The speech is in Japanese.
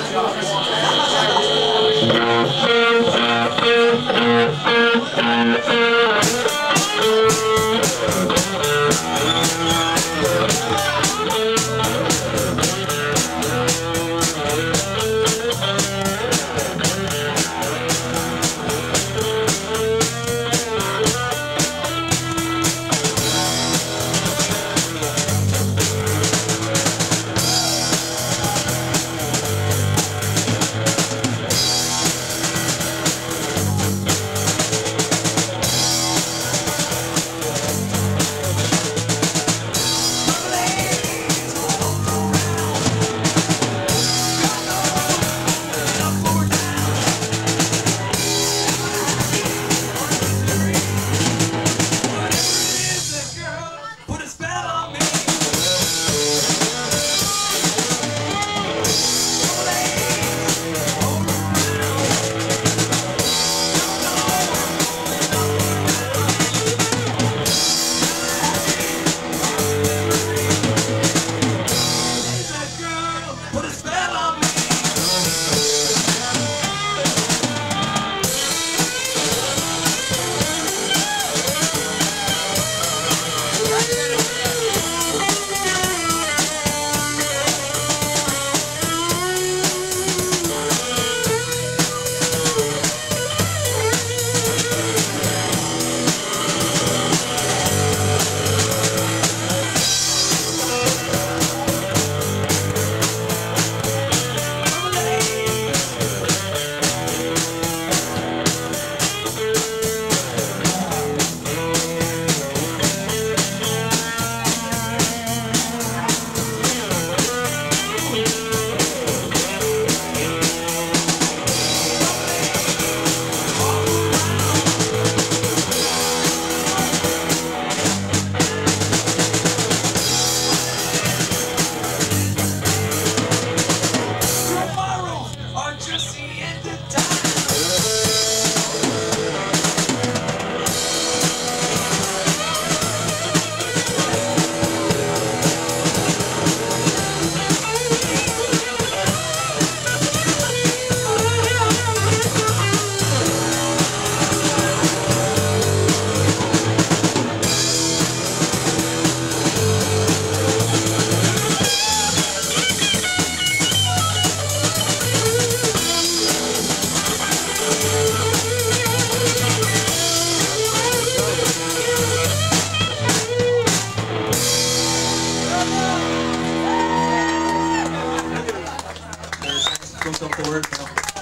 Thank you. Let's go forward.